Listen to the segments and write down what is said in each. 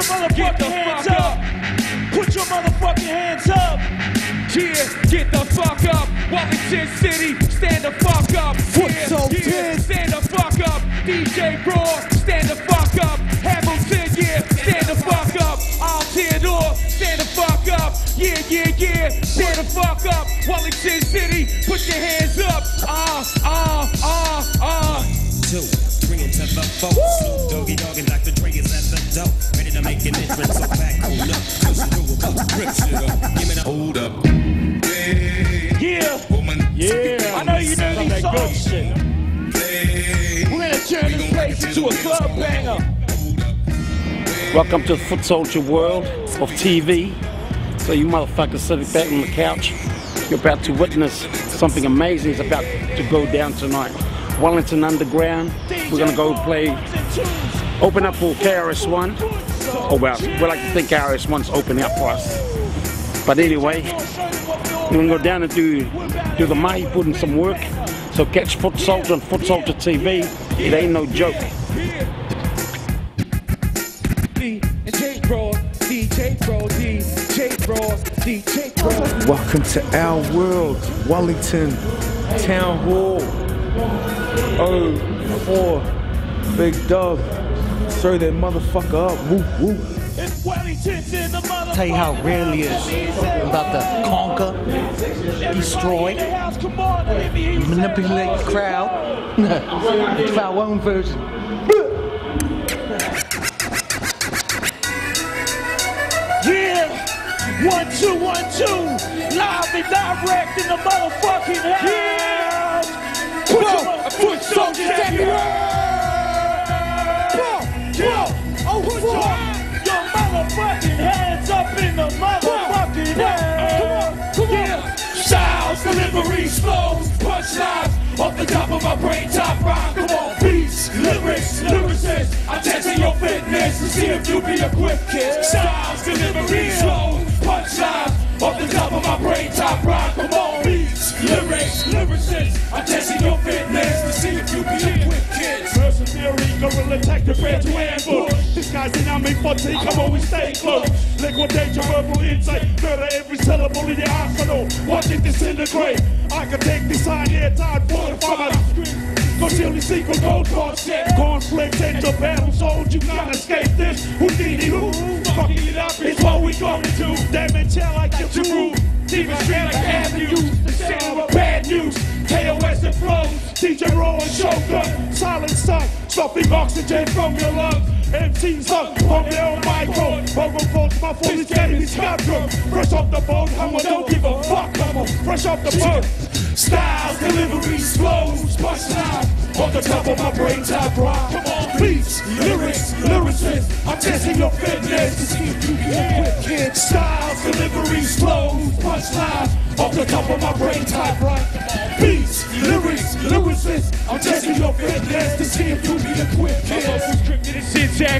your motherfucking hands up. Put your motherfucking hands up. Yeah, get the fuck up. Wellington City, stand the fuck up. Yeah, so yeah, stand the fuck up. DJ Raw, stand the fuck up. Hamilton, yeah, stand the fuck up. I'll Theodore, stand the fuck up. Yeah, yeah, yeah, stand the fuck up. Wellington City, put your hands up. Ah, ah, ah, ah. Two. Bring it to the folks. Snoop Doggy Dogg and Dr. Dre is at the door. Ready to make an entrance, so back on up. Push through about to rip shit up. Give me the hold up. Yeah. Woman. Yeah. I know you know Some these of that good songs. shit. We're gonna turn this place into a club banger. Welcome to the Foot Soldier world of TV. So you motherfuckers sitting back on the couch, you're about to witness something amazing is about to go down tonight. Wellington Underground, we're gonna go play, open up for KRS-One. Oh well, we like to think KRS-One's opening up for us. But anyway, we're gonna go down and do, do the Mahi, put in some work. So catch Foot Soldier on Foot Soldier TV. It ain't no joke. Welcome to our world, Wellington Town Hall. Oh, four, big dog. Throw that motherfucker up. Woo, woo. It's Wellington's in the motherfucking Tell you how it really is. I'm about to conquer, destroy, Come on, let me hear you say manipulate the crowd. it's our own version. Yeah, one, two, one, two, live and direct in the motherfucking house. Put your foot soldiers everywhere. Oh, put your, your motherfucking hands up in the motherfucking air. Yeah, styles, deliveries, flows, punchlines off the top of my brain, top rock. Come on, beats, lyrics, lyricists. I'm testing your fitness to see if you be equipped, kid. Styles, deliveries, flows, punchlines off the top of my brain, top rock. Gorilla tech prepared to ambush. Disguising I'm in fatigue, I'm always stay close. Liquidate your verbal insight, murder every syllable in your arsenal. Watch it disintegrate. I can take this sign here, time for the fight. Conceal the secret, gold card shit. Conflict, enter battle zones, you can't escape this. Houdini, who? Fucking it up is what we gonna do. Damage hell like your true. Demon street like avenues. The center of bad news. KOS and Flowz. DJ Raw and Shogun. Silent sun. Stuffing oxygen from your lungs. MCs up from their own micro. Vocal folks, my phone is getting spectrum. Fresh off the boat, I'm a don't give a fuck. I'm a fresh off the boat. Styles, deliveries, flows, punchlines. On the top of my brain, top rock. Come on, beats, lyrics, lyricists. I'm testing your fitness to see if you can equip kids. Styles, deliveries, flows, punchlines. Off the top of my brain, top rock. Beats, lyrics, lyricists. I'm testing your fitness to see if you My kids. vocals scripted and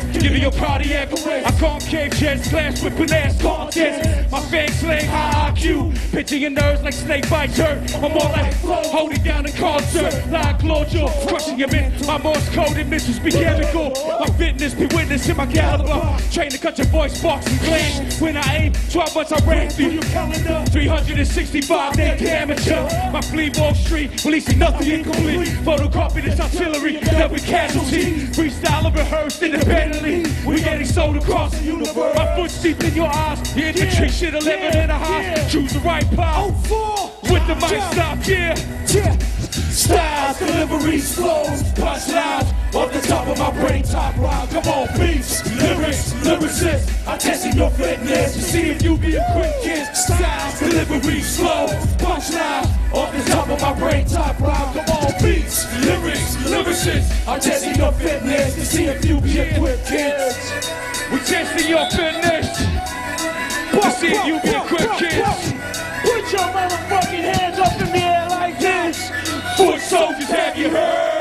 syntax, giving you cardiac arrest. I concave chest, clash with finesse, contest. My fang slang, high IQ, pitching your nerves like snake bites hurt. I'm all like holding down in concert, like Claudio, crushing your myth. My Morse code and missions be chemical. My fitness be witness in my caliber. Train to cut your voice box and gleam. When I aim, 12 months I ran through your calendar. 365 day amateur. My flea ball street, releasing nothing incomplete. Photocopy this artillery, every casualty. Freestyle rehearsed independently. We getting sold across the universe. My foot's deep in your eyes. The infantry shit 11 in a half. Choose the right path. Oh, With the mic stop, yeah. yeah. Styles, deliveries, flows, punchlines Off the top of my brain, top rock Come on, beats, lyrics, lyricists I'm testing your fitness to see if you be equipped, kids Styles, deliveries, flows, punchlines Off the top of my brain, top rock Come on, beats, lyrics, lyricists I'm testing your fitness to see if you be equipped, kids We testing your fitness. To see if you be equipped, kids. Put your motherfucking hands up in the air like this. Foot soldiers, have you heard?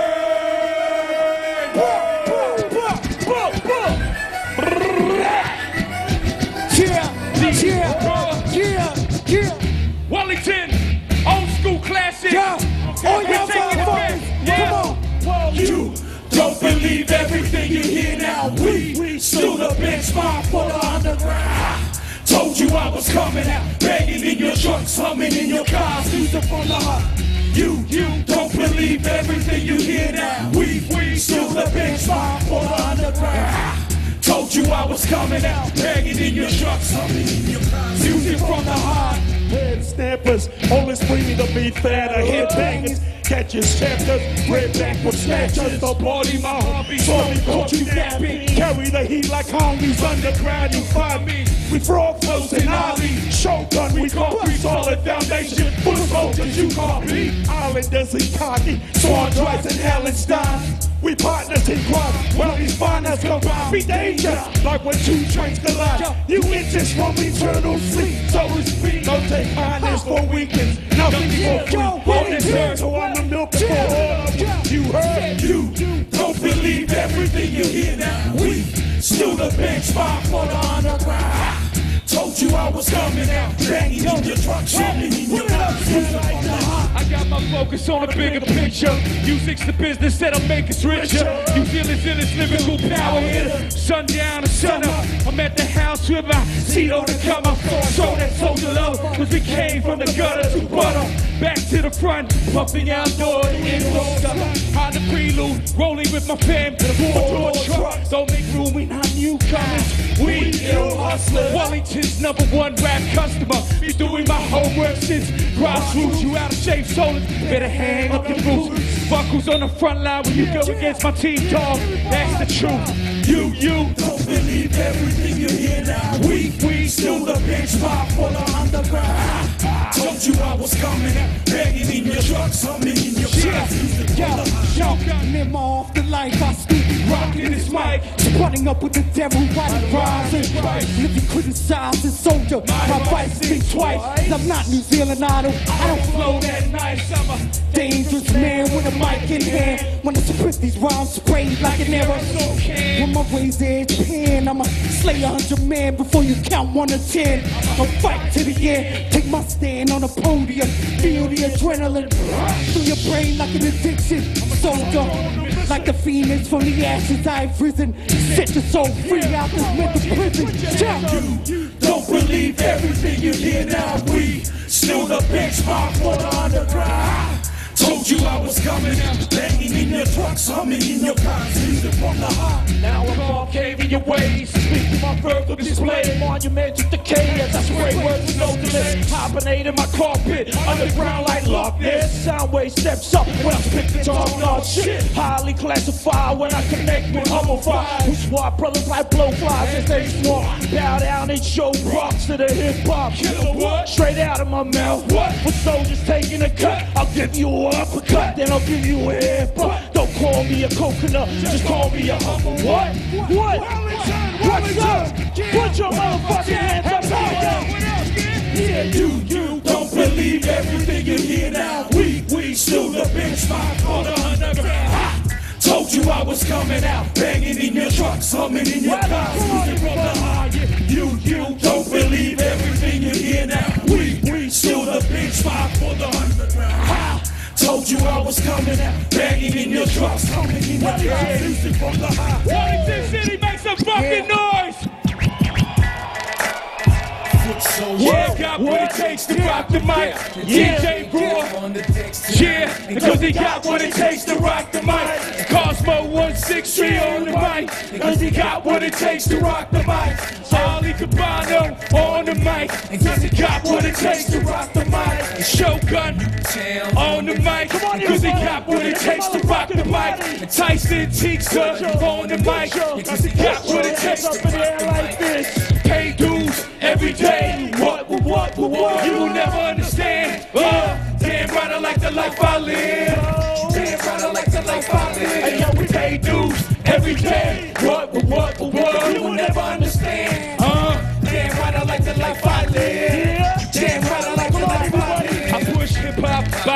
Still the benchmark for the underground. Told you I was coming out, banging in your trucks, humming in your cars, music from the heart. You, you don't believe everything you hear now. We, we still the benchmark for the underground. Told you I was coming out, banging in your trucks, humming in your cars, music from the heart. Head snappers, always screaming to be fair. The head bangers, catches chapters, red back with snatchers. The party, my hobby, slowly caught you napping. Carry the heat like homies underground. You find me with frog flows and Ali. Shogun, we call concrete solid foundation. Full soldiers, you call me. Islanders and cocky, Swanndris and Hallenstein. We partners in crime, well these finals combine. Be dangerous, like when two trains collide. You inches from eternal sleep, so to speak. Don't take kindness for weakness, nothing for free. On this earth, so I'm a milk for all you. Heard? You don't believe everything you hear now. We still the benchmark for the underground. Told you I was coming out, banging in your truck, jumping in your mouth. I got my focus on a bigger picture. Music's the business that'll make us richer. You feel it's in its lyrical power here. Sundown to sun up. I'm at the house with my seat on the comer. Show that soldier love, cause we came from the gutter to butter. Back to the front, pumping outdoors, indoors. On the prelude, rolling with my fam to the four-door truck. Don't make room, we not newcomers. We ill hustlers. Wellington's number one rap customer. Be doing my homework since grassroots. You out of shape, soldiers. Better hang up your boots. Buckles on the front line when you go against my team, dog. That's the truth. You, you. Don't believe everything you hear now. We, we still the benchmark for the underground. Told you I was coming out, banging in your trucks, humming in your music Yo, yo, memo off the life I up with the devil, rhymes and And if you criticize the soldier, my advice think twice. I'm not New Zealand idol, I don't flow that nice. I'm a dangerous man with a mic in hand. When I spit these rhymes sprayed like an arrow. When my razor edge pen, I'ma slay a hundred men before you count one to ten. I'll fight to the end, take my stand on the podium, feel the adrenaline through your brain like an addiction. Soldier, like the phoenix from the ashes I've risen. Set your soul free out this mental prison. Shout. Don't believe everything you hear now. We still the benchmark for the underground. Told you I was coming banging in your trucks, humming in your cars, music from the heart. Now I'm concave your ways. To my verbal display. Monumental decay as I spray words with no delay. Hibernate in my carpet, underground like Loch Ness. Soundwave steps up when I spit the talk God oh, shit. Highly classified when I connect with humble fire. We swap brothers like blowflies as they swap. Bow down and show props to the hip hop. Killer what? Straight out of my mouth. What? With soldiers taking a cut, I'll give you a uppercut, then I'll give you a headbutt. Don't call me a coconut, just call me a humble. What? What? What's up? Put your motherfucking hands up high. Yeah, you, you don't believe everything you hear now. We, we still the benchmark for the underground. Ha! Told you I was coming out, banging in your trucks, humming in your cars, from the. Yeah, you, you don't believe everything you hear now. We, we still the benchmark for the underground. Ha! Told you I was coming out, banging in your trucks, humming in your cars, music from the heart. Wellington City, make some fucking noise! Yeah, got what it takes to rock the mic. DJ Raw. Yeah, because he got what it takes to rock the mic. Cosmo 163 on the mic. Because he got what it takes to rock the mic. Ali Cabano on the mic. Because he got what it takes to rock the mic. Shogun on the mic. Because he got what it takes to rock the mic. Tyson Teacher on the mic. Because he got what it takes to rock the mic. Pay dues every day. What, what, what, what, what? You will never understand. Uh, damn right, I like the life I live. Damn right, I like the life I live. Hey, yo, we pay dues every day. What, what, what, what, what? You will never understand. Uh, damn right, I like the life I live.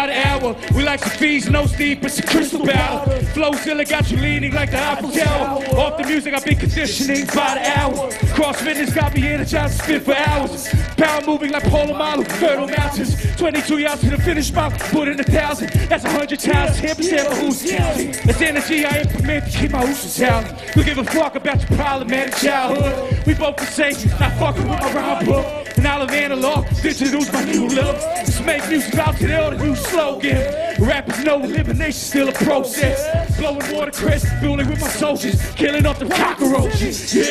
By the hour. We like some fees, no steep, but some crystal powder. Flow still got you leaning like the Eiffel Tower. Off the music, I've been conditioning by the hour. Cross fitness got me energized to spit for hours. Power moving like Polo Model, fertile mountains. 22 yards to the finish mark, put in a thousand. That's a hundred times, 10% of who's counting. That's energy I implement to keep my oceans out. We give a fuck about your problematic childhood. We both the same, not fucking with my rhyme book. And I love analog, digital's my new love. Let's make music out to the new slogan. Rappers know elimination still a process. Blowing water watercress, building with my soldiers, killing off the cockroaches. Yeah,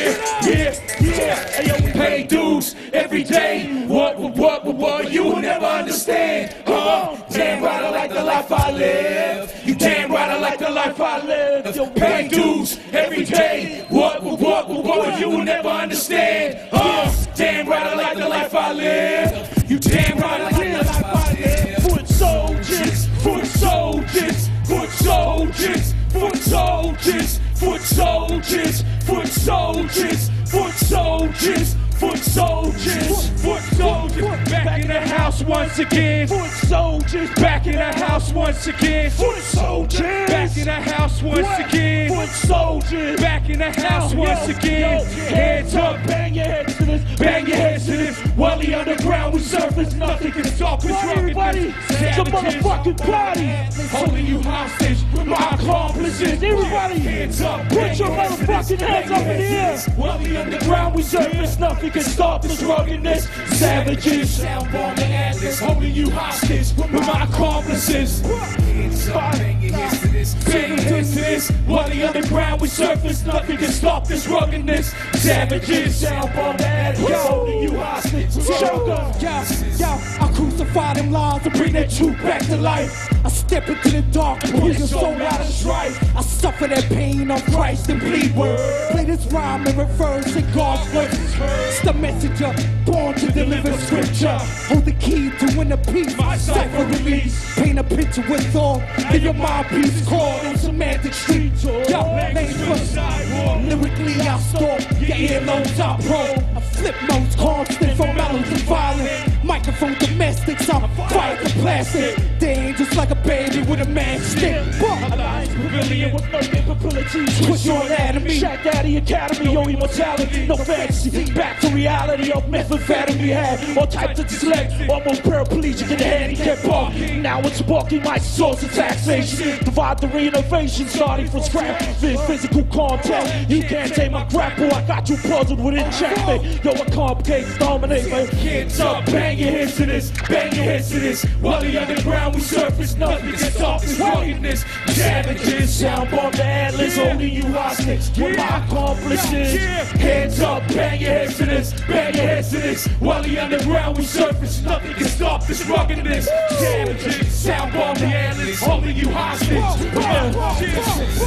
yeah, yeah. Hey, yo, we pay dues every day. What, what, what, what, what, you will never understand. Huh? Damn right, I like the life I live. You damn right, I like the life I live. Yo, pay dues every day. What, what, what, what, what, you will never understand. Huh? House once again. Foot soldiers, back in the house once again. Foot soldiers, back in the house once again. Foot soldiers, back in the house once again. Hands up, bang your heads to this, bang your heads to this. While the underground we surface, nothing can stop us. Everybody, it's a motherfucking party. Holding you hostage with my accomplices. Everybody, hands up, put your motherfucking hands up in the air. While the underground we surface, nothing can stop this ruggedness. Savages, sound bomb the atlas, holding you hostage with my accomplices. Bang your heads to this. While the underground we surface, nothing can stop this ruggedness. Savages, sound bomb the atlas, holding you hostage. Shogun, Yo, yo, I crucify them lies and bring that truth back to life. Step into the dark and pull your soul out of strife. I suffer that pain on Christ and bleed word. Play this rhyme in reverse in God's words. It's the messenger, born to deliver scripture. Hold the key to win the peace, cipher release. Paint a picture with thought, in your mind piece called on semantic street. Yo, names for Lyrically I stalk, your earlobes I pro. I flip modes constant from mellow to violent. Microphone domestics, I'm quiet to plastic. Dangerous like a baby with a matchstick. But Pavilion with no capabilities. Twist your anatomy. Shack Daddy Academy, oh immortality, no fantasy. Back to reality of methamphetamine had all types of dyslexia, almost paraplegic in the handicap park. Now it's sparking my source of taxation. Divide the renovation starting from scrap. Phys- Physical contact. You can't take my grapple. I got you puzzled with enchantment. Yo, I complicate, dominate, man. Kids up, bang your heads to this, bang your heads to this. While the underground we surface, nothing can stop this ruggedness. Savages, sound bomb the atlas, holding you hostage. With my accomplices. Hands up, bang your heads to this, bang your heads to this. While the underground we surface, nothing can stop this ruggedness. Savages, sound bomb the atlas, holding you hostage.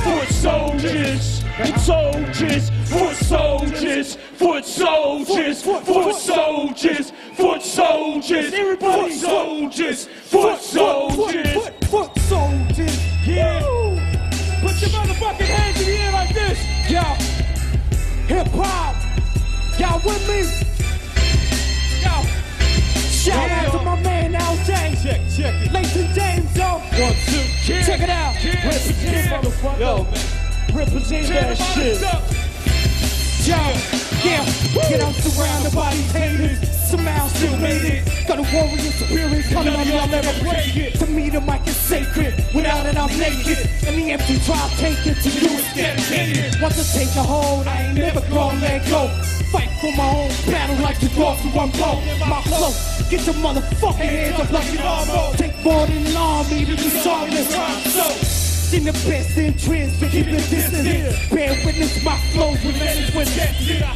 Foot soldiers, foot soldiers, foot soldiers, foot soldiers, foot soldiers, foot soldiers, foot soldiers, foot soldiers. Foot, soldiers. Yeah. Put your motherfucking hands in the air like this. Yo, hip hop. Y'all with me? Yo. Shout out to my man Al James. Check, check it. Layton James, yo. One, two, yeah. Check it out. Yeah. Represent, motherfucker. Yo, man. Represent that the shit. Yo, yeah, get out surrounded by these haters. Somehow still made it. Got a warrior spirit coming on I'll never break it. To me, the mic is sacred. Without it, I'm naked. And the empty try take it to you is dedicated. Once I take a hold, I ain't never gonna let go. Fight for my own battle like the dog to one blow. My flow, get your motherfucking hands up like an armor. Take more than an army to disarm this. So, in the best interest to keep the distance. Bear witness my flows with management.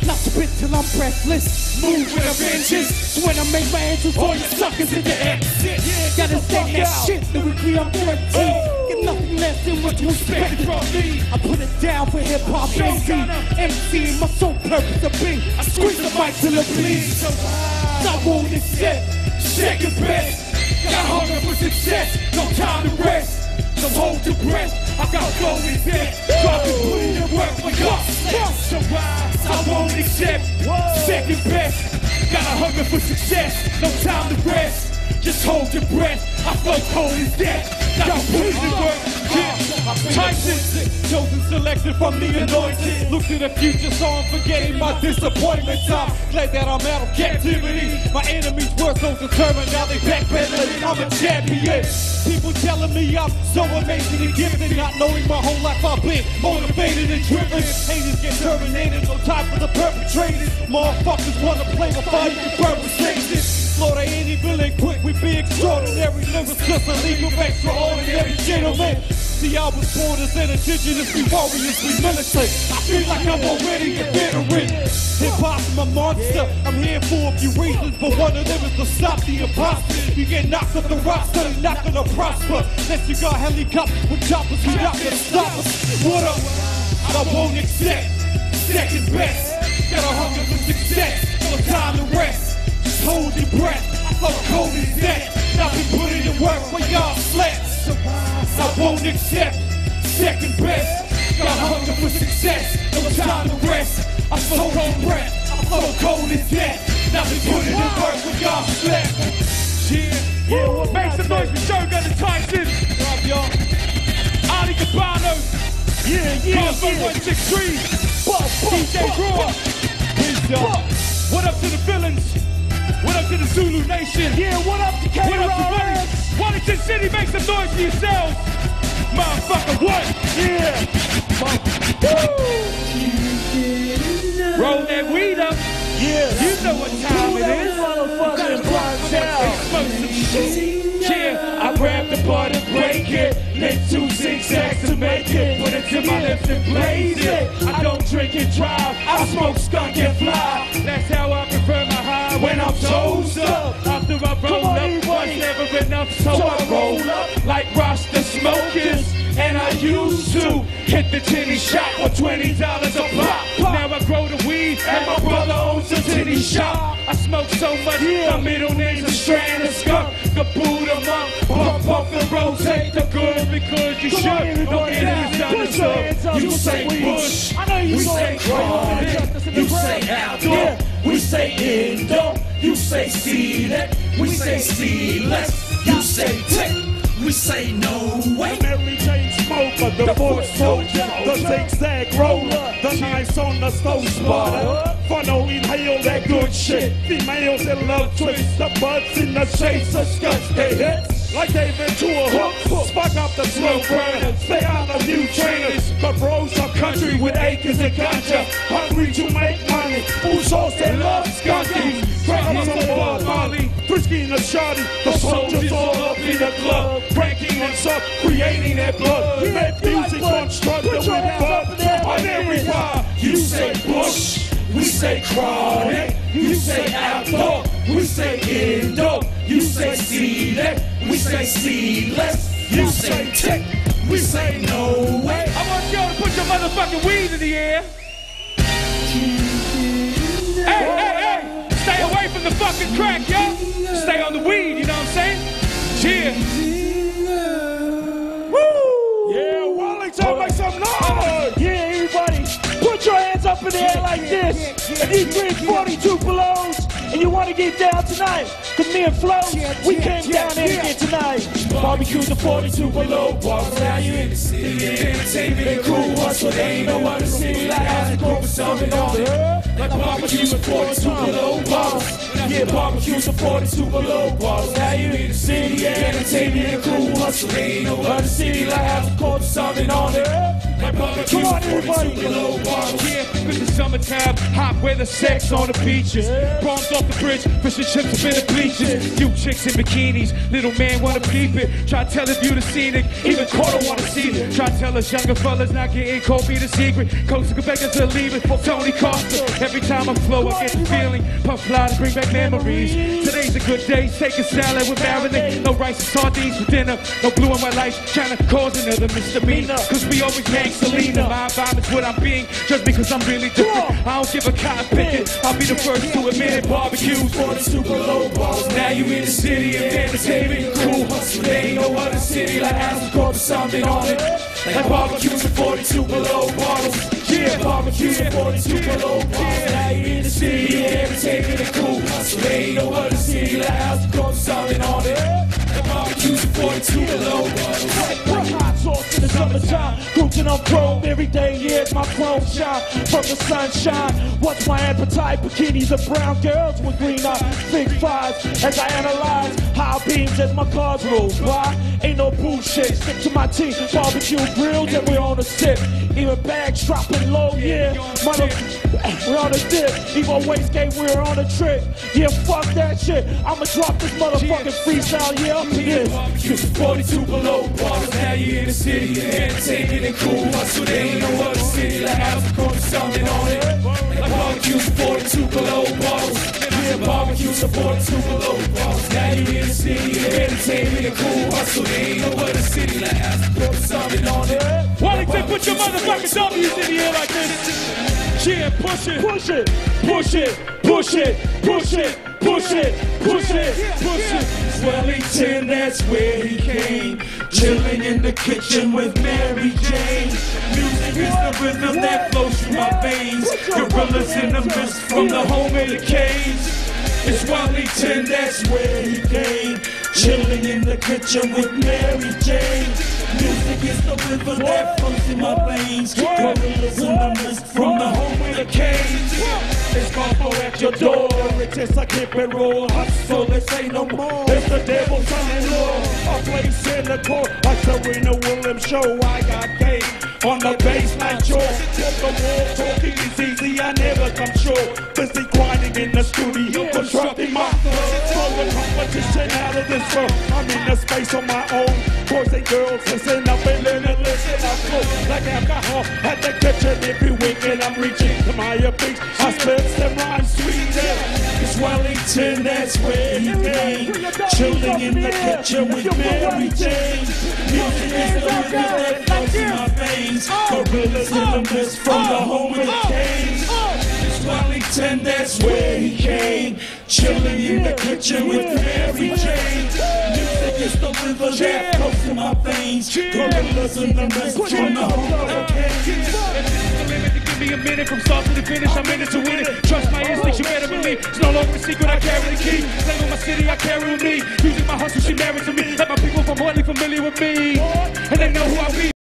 Not spit till I'm breathless. Move with a vengeance. When I make my entrance, all you suckers in the exit. Gotta stand that shit lyrically, I'm 13. Get nothing less than what you expect from me. I put it down for hip hop MC. MC, my sole purpose to be. I squeeze the mic till it bleeds. I won't accept second best. Got hunger for success, no time to rest. So hold your breath, I got flow in. So I can put in the work with us. So I won't accept second best. Got a hunger for success, no time to rest. Just hold your breath. I flow cold as death. Got poison work. Yeah. Tyson, chosen selected from the anointed. Look to the future, so I'm forgetting my disappointments. I'm glad that I'm out of captivity. My enemies were so determined, now they backpedaling. I'm a champion. People telling me I'm so amazing and gifted, not knowing my whole life I've been motivated and driven. Haters get terminated, no time for the perpetrators. Motherfuckers wanna play my fire and burn stations. Slaughter any villain quick, we be extraordinary. Lyricists, illegal, extraordinary gentlemen. See, I was born as an indigenous, we warriors, we militant. I feel like I'm already a veteran. Hip hop, I'm a monster. I'm here for a few reasons, but one of them is to stop the imposter. You get knocked off the roster, you're not gonna prosper. Unless you got helicopters with choppers, you're not gonna stop us. What up? I won't accept second best. Got a hunger for success, no time to rest. Just hold your breath. I flow cold as death. I've been putting in work for y'all slept. I won't accept second best. Got a hunger for success, no time to rest. I flow cold breath. I flow cold as death. I've been putting in work for y'all slept. Yeah, yeah, well, make some noise for Shogun and Tyson. Up, y'all? Ali Cabano. Yeah, yeah, yeah. 163. DJ Raw. Peace, y'all. What up to the villains? What up to the Zulu Nation? Yeah, what up to K To Buddy? City, make some noise for yourselves. Motherfucker, what? Yeah. Woo. Roll that weed up. Yeah. You know what time it is. Smoke some shit. Yeah, I grab the bud and break it. Lick two zigzags to make it. Put it to my lips and blaze it. I don't drink and drive. I smoke skunk and fly. That's how I prefer my high when I'm toast up. After I roll up, was never enough, so I roll up like Rasta smokers. And I used to hit the titty shop for twenty dollars a pop. Now I grow the weed, and my brother owns a titty shop. I smoke so much, my middle name's a strand of skunk. The Buddha monk, pump, pump, and rotate the good because you should. Don't get misunderstood. You say Bush, we say chronic. You say outdoor, we say indo. You say seeded, we say seedless. You say tech, we say no way. Mary Jane Smoker, the foot soldier, the zigzag roller, the knives on the stove spotter. Funnel inhale that good shit. Females that love twist, the buds in the chase of scuts they hit. Like they've been to a hook, spark up the slow burner. Stay out of new trainers, but bros are country with acres and ganja. Hungry to make money, food source they love skunky. Grab up some Bob Marley, frisky in the shoddy. The soldiers all up in the club, breaking and up, creating that blood. Make music constructed with bud on every bar. You say Bush, we say chronic. You say outdoor, we say indo. You say seeded, we say seedless. You say tech, we say no way. I want y'all to put your motherfucking weed in the air. Hey, hey, hey! Stay away from the fucking crack, yo! On the weed, you know what I'm saying? Yeah. Woo! Yeah, make some noise! Yeah, everybody, put your hands up in the air like this. If you drink 42 belows and you want to get down tonight, cause me and Flo, we came down here get tonight. Barbecue the 42 below bars. Now you in the city, entertainment and cool hustle. They ain't no other city like corporate something on it. Like barbecue the 42 below bars. Yeah, barbecue the 42 below bars. Now you in the city, entertainment and cool ain't no other city like ours. And corporate something on it. Like barbecue Come on, the 42 everybody. below summertime, hot weather, sex on the beaches. Bombs off the bridge, fishing chips up in the bleachers. You chicks in bikinis, little man wanna peep it. Try tell you the scenic, even Carter wanna see it. Try tell us younger fellas not getting caught be the secret. Coast to Quebec to leave it for Tony Costa. Every time I flow, I get the feeling. Puff to bring back memories. Today's a good day, take a salad with marinade. No rice and sardines for dinner. No blue and my life. trying to cause another misdemeanor. Cause we always hang Selena. My environment's what I'm being, just because I'm really different. I don't give a cotton picking. I'll be the first to admit it. Barbecues, 42 below bars. Now you in the city of entertainment. Cool hustle, there ain't no other city like Aspen Corp or something on it. Like barbecues and 42 below bottles. Yeah, barbecue and 42 below bars. Now you in the city, taking it cool. So there ain't no other city like house to come something on it. The barbecue's and 42 below bars. In the summertime, cruising on chrome every day. It's my chrome shine from the sunshine. What's my appetite? Bikinis and brown girls with green eyes, big fives. As I analyze high beams as my cars roll by. Ain't no bullshit. Stick to my team. Barbecue grills and we're on the stick. Even bags dropping low. Yeah, mother, we're on the dip. Even waist game, we're on a trip. Yeah, fuck that shit. I'ma drop this motherfucking freestyle. Yeah, up to this. Barbecue's and 42 below bars. Now you in the city, yeah, taking it cool. So there ain't no other city like to something on it. Like barbecue's and 42 below bars. Yeah, barbecue's and 42 below bars. Now you in the city, taking it cool. So there ain't no other city like to something on it. Wellington, put your motherfucking W's in the air like this. Yeah, push it. Push it, push it, push it, push it, push it, push it, push it. Push it. Wellington, that's where he came. Chilling in the kitchen with Mary Jane. Music is the rhythm that flows through my veins. Gorillas in the mist from the home of the cage. It's Wellington, that's where he came. Chilling in the kitchen with Mary Jane. Music is the river that flows through my veins. Gorillas in the mist from the home of the caves. It's Buffalo at your door. It's just like hip and roll. Hustle, this ain't no more. It's the devil's son-in-law. A place in the court. Like Serena Williams show. I got game on the bass like Joe. Talk the wall, talking is easy. I never come short. Busy grinding in the studio, constructing my Throwing competition out of this world. I'm in the space on my own. Boys and girls, listen up and learn and listen. I flow like alcohol at the kitchen every week, and I'm reaching to my peaks. I spit some rhymes sweeter. It's Wellington, that's where he came. Chilling in the kitchen with Mary Jane. Music is the rhythm that flows in my veins. Gorillas in the mist from the home of the caves. It's Wellington, that's where he came. Chilling in the kitchen with Mary Jane. Music is the rhythm that flows in my veins. Gorillas in the mist from the home of the caves. Me a minute from start to the finish. I'm in it to win it. Trust my instincts, you better believe. It's no longer a secret. I carry the key. Play with my city, I carry with me. Using my hustle, she married to me. Let my people from Hortley familiar with me. And they know who I be.